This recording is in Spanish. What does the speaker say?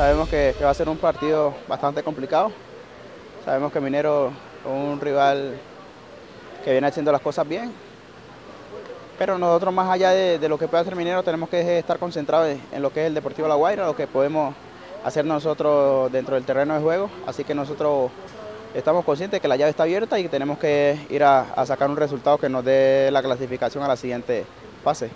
Sabemos que, va a ser un partido bastante complicado. Sabemos que Minero es un rival que viene haciendo las cosas bien. Pero nosotros más allá de, lo que pueda hacer Minero tenemos que estar concentrados en lo que es el Deportivo La Guaira, lo que podemos hacer nosotros dentro del terreno de juego. Así que nosotros estamos conscientes de que la llave está abierta y que tenemos que ir a, a sacar un resultado que nos dé la clasificación a la siguiente fase.